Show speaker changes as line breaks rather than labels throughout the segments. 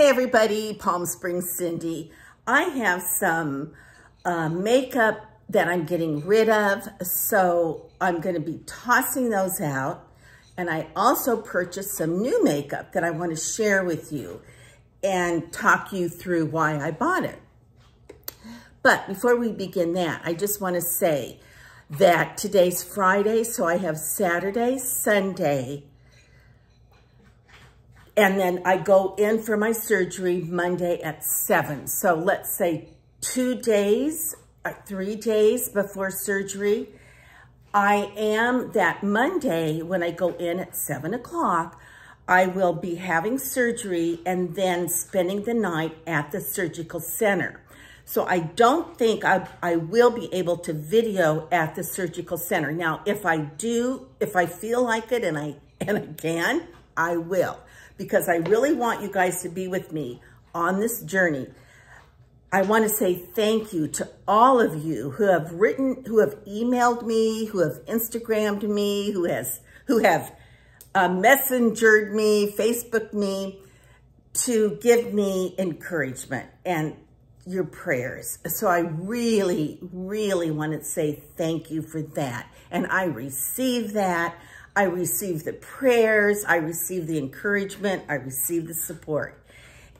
Hey everybody, Palm Springs Cindy. I have some uh, makeup that I'm getting rid of, so I'm gonna be tossing those out. And I also purchased some new makeup that I wanna share with you and talk you through why I bought it. But before we begin that, I just wanna say that today's Friday, so I have Saturday, Sunday, and then I go in for my surgery Monday at 7. So let's say two days, uh, three days before surgery. I am that Monday when I go in at 7 o'clock, I will be having surgery and then spending the night at the surgical center. So I don't think I, I will be able to video at the surgical center. Now, if I do, if I feel like it and I, and I can, I will because I really want you guys to be with me on this journey. I want to say thank you to all of you who have written, who have emailed me, who have Instagrammed me, who has, who have uh, messengered me, Facebooked me, to give me encouragement and your prayers. So I really, really want to say thank you for that. And I receive that. I receive the prayers, I receive the encouragement, I receive the support.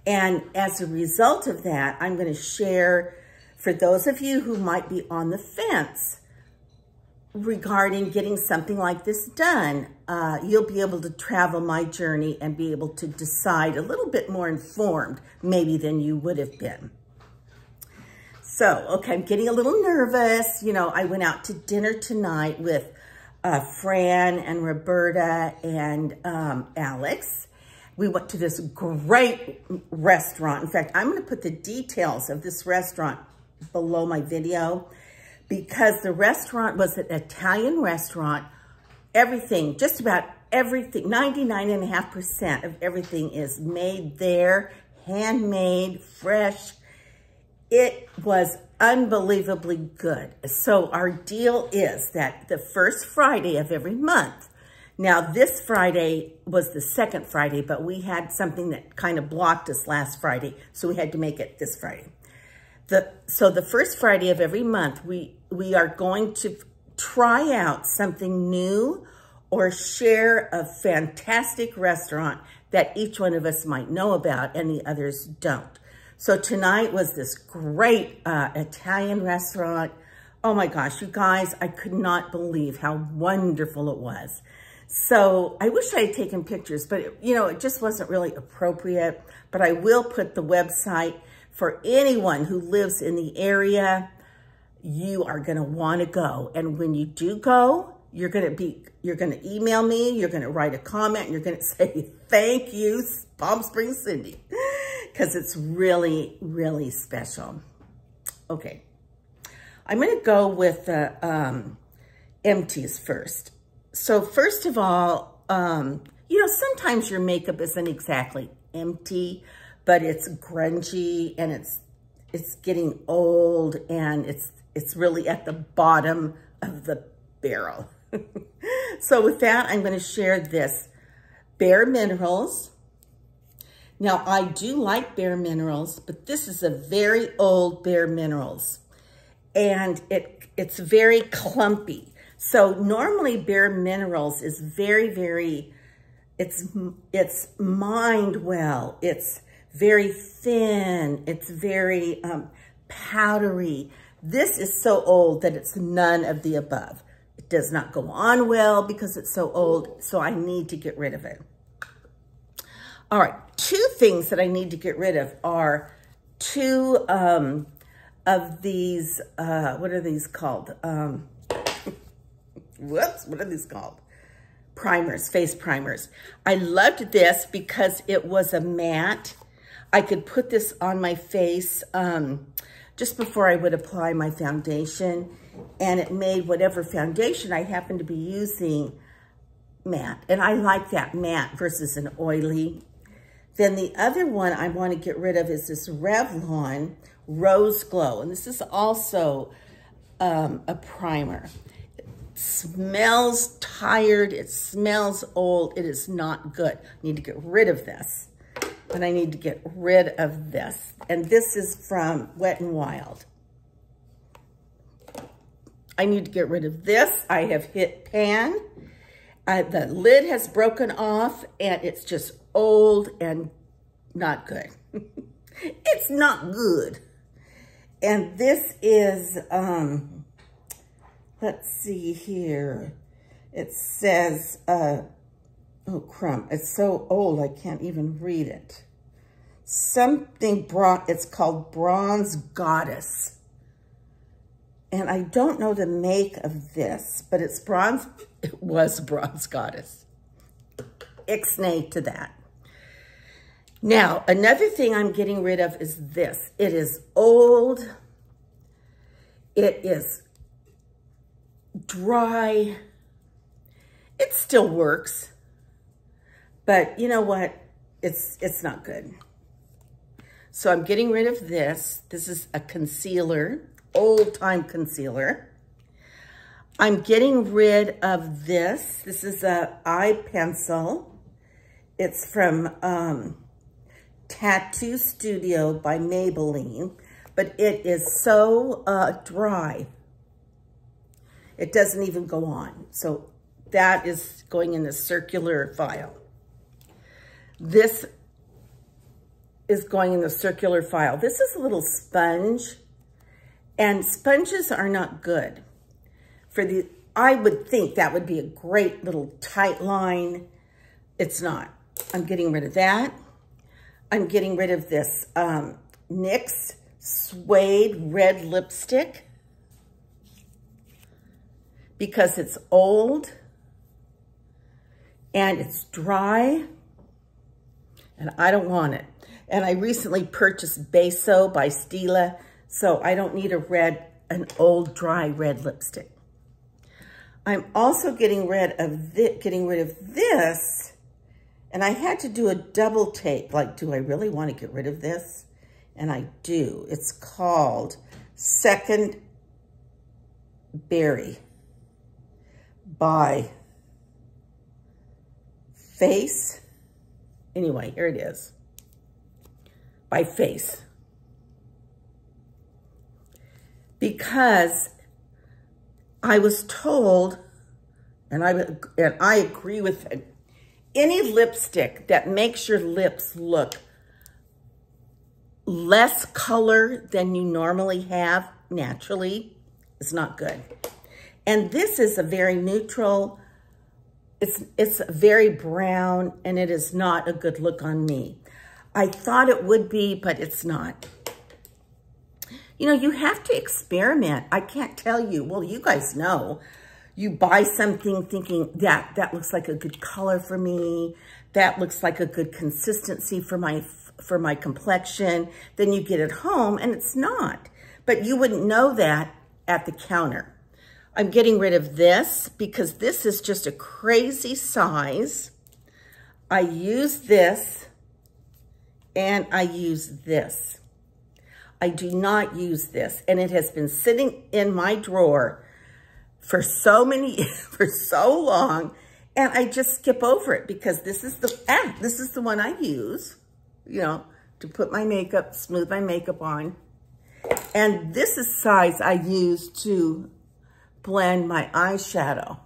And as a result of that, I'm going to share for those of you who might be on the fence regarding getting something like this done, uh, you'll be able to travel my journey and be able to decide a little bit more informed maybe than you would have been. So, okay, I'm getting a little nervous. You know, I went out to dinner tonight with uh, Fran and Roberta and um, Alex. We went to this great restaurant. In fact, I'm going to put the details of this restaurant below my video because the restaurant was an Italian restaurant. Everything, just about everything, 99.5% of everything is made there, handmade, fresh. It was unbelievably good. So our deal is that the first Friday of every month, now this Friday was the second Friday, but we had something that kind of blocked us last Friday, so we had to make it this Friday. The, so the first Friday of every month, we, we are going to try out something new or share a fantastic restaurant that each one of us might know about and the others don't. So tonight was this great uh, Italian restaurant. Oh my gosh, you guys, I could not believe how wonderful it was. So I wish I had taken pictures, but it, you know, it just wasn't really appropriate. But I will put the website for anyone who lives in the area. You are going to want to go. And when you do go, you're to be, you're going to email me, you're going to write a comment, and you're going to say, thank you, Palm Springs Cindy because it's really, really special. Okay, I'm going to go with the um, empties first. So first of all, um, you know, sometimes your makeup isn't exactly empty, but it's grungy and it's it's getting old and it's it's really at the bottom of the barrel. so with that, I'm going to share this Bare Minerals now, I do like Bare Minerals, but this is a very old Bare Minerals. And it it's very clumpy. So normally Bare Minerals is very, very, it's, it's mined well. It's very thin. It's very um, powdery. This is so old that it's none of the above. It does not go on well because it's so old, so I need to get rid of it. All right, two things that I need to get rid of are two um, of these, uh, what are these called? Um, whoops, what are these called? Primers, face primers. I loved this because it was a matte. I could put this on my face um, just before I would apply my foundation and it made whatever foundation I happen to be using matte. And I like that matte versus an oily then the other one I want to get rid of is this Revlon Rose Glow. And this is also um, a primer. It smells tired. It smells old. It is not good. I need to get rid of this. and I need to get rid of this. And this is from Wet n Wild. I need to get rid of this. I have hit pan. Uh, the lid has broken off and it's just old and not good. it's not good. And this is, um, let's see here. It says, uh, oh crumb, it's so old I can't even read it. Something, bron it's called Bronze Goddess. And I don't know the make of this, but it's bronze, it was Bronze Goddess. Ixnay to that. Now, another thing I'm getting rid of is this. It is old. It is dry. It still works. But you know what? It's, it's not good. So I'm getting rid of this. This is a concealer, old time concealer. I'm getting rid of this. This is a eye pencil. It's from um, Tattoo Studio by Maybelline, but it is so uh, dry. It doesn't even go on. So that is going in the circular file. This is going in the circular file. This is a little sponge, and sponges are not good. For the, I would think that would be a great little tight line. It's not. I'm getting rid of that. I'm getting rid of this um, NYX Suede Red Lipstick because it's old and it's dry and I don't want it. And I recently purchased Beso by Stila, so I don't need a red, an old dry red lipstick. I'm also getting rid of getting rid of this, and I had to do a double take. Like, do I really want to get rid of this? And I do. It's called Second Berry by Face. Anyway, here it is by face. Because I was told, and I, and I agree with it, any lipstick that makes your lips look less color than you normally have naturally is not good. And this is a very neutral, it's, it's very brown, and it is not a good look on me. I thought it would be, but it's not. You know, you have to experiment. I can't tell you. Well, you guys know. You buy something thinking that that looks like a good color for me. That looks like a good consistency for my for my complexion. Then you get it home and it's not. But you wouldn't know that at the counter. I'm getting rid of this because this is just a crazy size. I use this and I use this. I do not use this, and it has been sitting in my drawer for so many, for so long, and I just skip over it because this is the, ah, this is the one I use, you know, to put my makeup, smooth my makeup on. And this is size I use to blend my eyeshadow.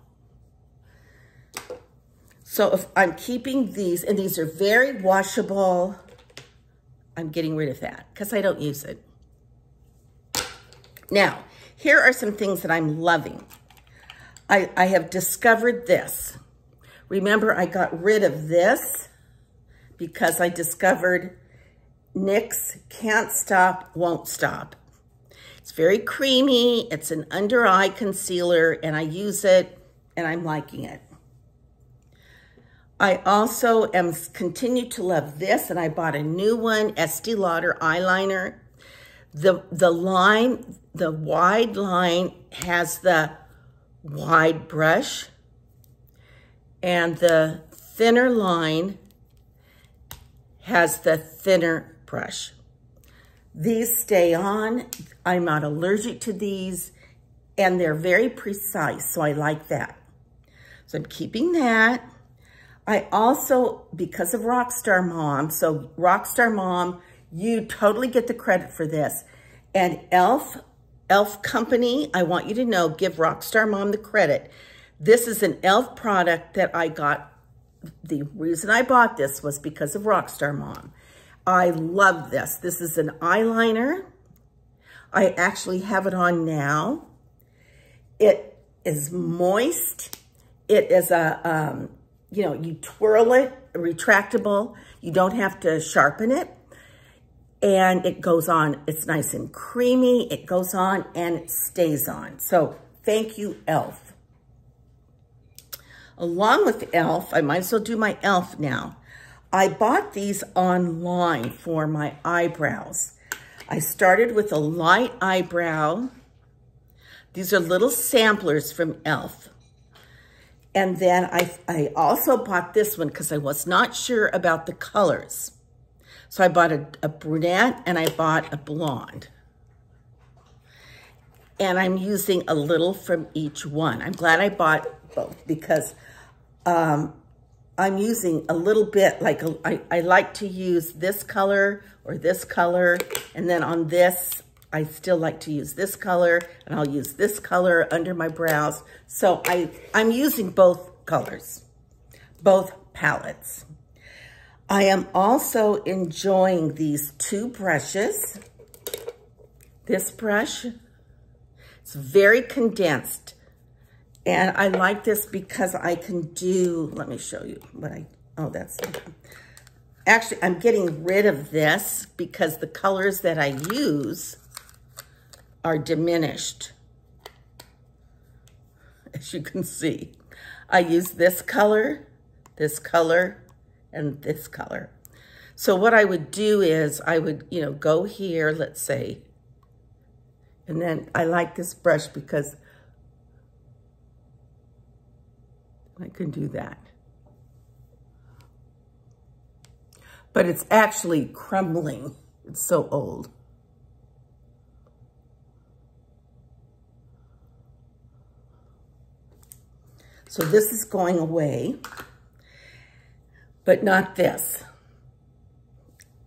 So if I'm keeping these, and these are very washable, I'm getting rid of that because I don't use it. Now, here are some things that I'm loving. I, I have discovered this. Remember, I got rid of this because I discovered NYX Can't Stop, Won't Stop. It's very creamy. It's an under eye concealer and I use it and I'm liking it. I also am continue to love this, and I bought a new one, Estee Lauder eyeliner. The, the line, the wide line has the wide brush, and the thinner line has the thinner brush. These stay on. I'm not allergic to these, and they're very precise, so I like that. So I'm keeping that. I also, because of Rockstar Mom, so Rockstar Mom, you totally get the credit for this. And e.l.f., e.l.f. Company, I want you to know, give Rockstar Mom the credit. This is an e.l.f. product that I got. The reason I bought this was because of Rockstar Mom. I love this. This is an eyeliner. I actually have it on now. It is moist. It is a, um, you know, you twirl it, retractable. You don't have to sharpen it. And it goes on. It's nice and creamy. It goes on and it stays on. So thank you, e.l.f. Along with e.l.f., I might as well do my e.l.f. now. I bought these online for my eyebrows. I started with a light eyebrow. These are little samplers from e.l.f. And then I, I also bought this one because I was not sure about the colors. So I bought a, a brunette and I bought a blonde. And I'm using a little from each one. I'm glad I bought both because um, I'm using a little bit, like a, I, I like to use this color or this color. And then on this, I still like to use this color and I'll use this color under my brows. So I, I'm using both colors, both palettes. I am also enjoying these two brushes. This brush, it's very condensed. And I like this because I can do, let me show you what I, oh, that's, actually, I'm getting rid of this because the colors that I use are diminished. As you can see, I use this color, this color, and this color. So what I would do is I would, you know, go here, let's say, and then I like this brush because I can do that. But it's actually crumbling. It's so old. So this is going away, but not this.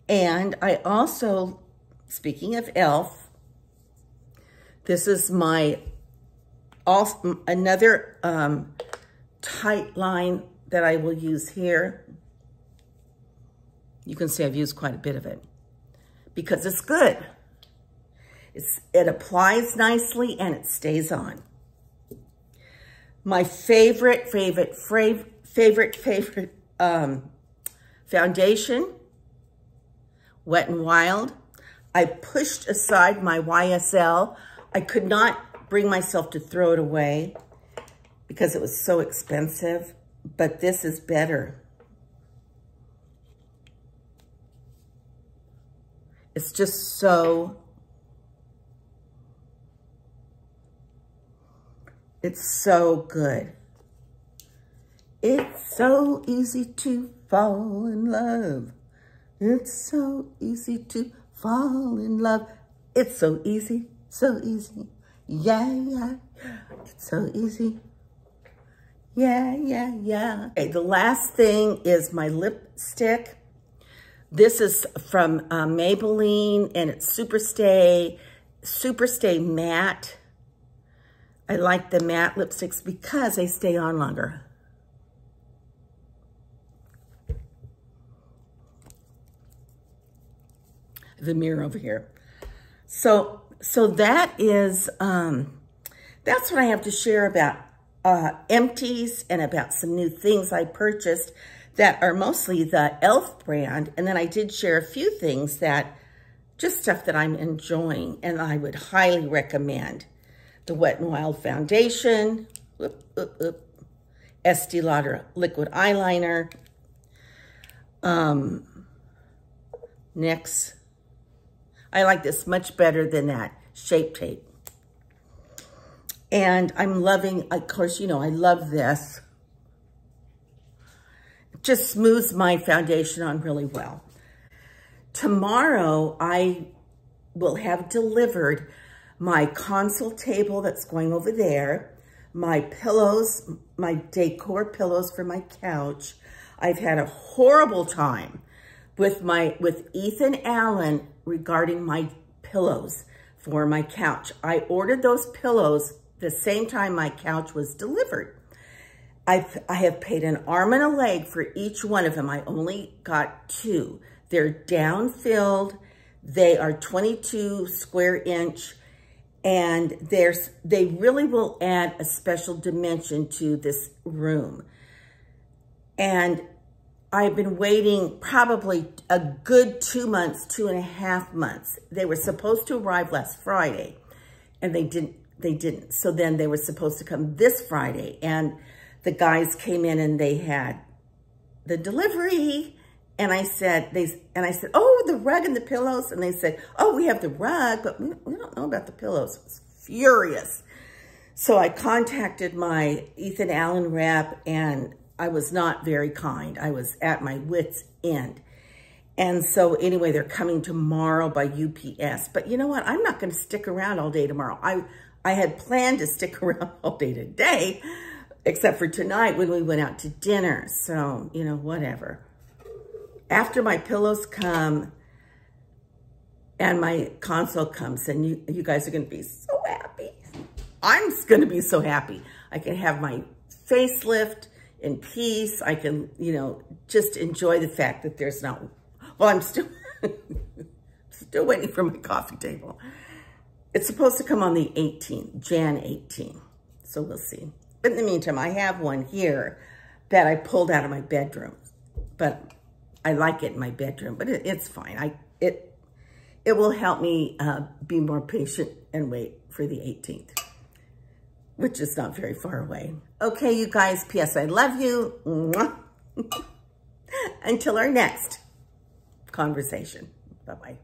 And I also, speaking of e.l.f., this is my, also, another um, tight line that I will use here. You can see I've used quite a bit of it because it's good. It's, it applies nicely and it stays on. My favorite, favorite, favorite, favorite um, foundation, Wet n Wild. I pushed aside my YSL. I could not bring myself to throw it away because it was so expensive, but this is better. It's just so It's so good. It's so easy to fall in love. It's so easy to fall in love. It's so easy, so easy. Yeah, yeah. It's so easy. Yeah, yeah, yeah. Okay, the last thing is my lipstick. This is from uh, Maybelline and it's Superstay, Superstay Matte. I like the matte lipsticks because they stay on longer. The mirror over here. So, so that is, um, that's what I have to share about uh, empties and about some new things I purchased that are mostly the e.l.f. brand. And then I did share a few things that, just stuff that I'm enjoying and I would highly recommend the Wet n Wild Foundation, whoop, whoop, whoop, Estee Lauder Liquid Eyeliner, um, NYX. I like this much better than that Shape Tape. And I'm loving, of course, you know, I love this. It just smooths my foundation on really well. Tomorrow, I will have delivered my console table that's going over there, my pillows, my decor pillows for my couch. I've had a horrible time with my with Ethan Allen regarding my pillows for my couch. I ordered those pillows the same time my couch was delivered. I've, I have paid an arm and a leg for each one of them. I only got two. They're down filled. They are 22 square inch and there's they really will add a special dimension to this room. And I've been waiting probably a good two months, two and a half months. They were supposed to arrive last Friday and they didn't, they didn't. So then they were supposed to come this Friday and the guys came in and they had the delivery and I said, they, and I said, oh, the rug and the pillows. And they said, oh, we have the rug, but we, we don't know about the pillows. I was furious. So I contacted my Ethan Allen rep and I was not very kind. I was at my wit's end. And so anyway, they're coming tomorrow by UPS. But you know what? I'm not going to stick around all day tomorrow. I, I had planned to stick around all day today, except for tonight when we went out to dinner. So, you know, whatever after my pillows come and my console comes and you, you guys are going to be so happy. I'm going to be so happy. I can have my facelift in peace. I can, you know, just enjoy the fact that there's not, well, I'm still, still waiting for my coffee table. It's supposed to come on the 18th, Jan 18. So we'll see. But in the meantime, I have one here that I pulled out of my bedroom. But I like it in my bedroom, but it, it's fine. I it it will help me uh, be more patient and wait for the 18th, which is not very far away. Okay, you guys, P.S. I love you. Until our next conversation. Bye-bye.